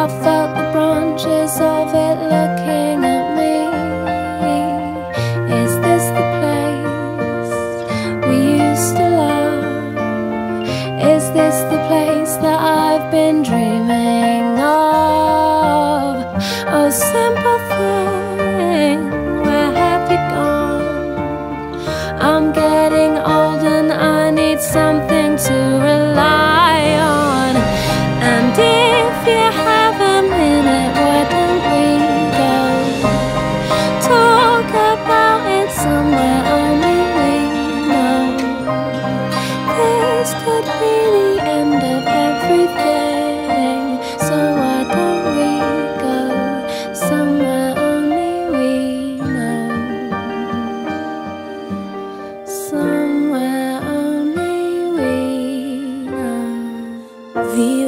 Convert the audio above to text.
I felt the branches of it looking at me Is this the place we used to love? Is this the place that I've been dreaming of? A simple thought día.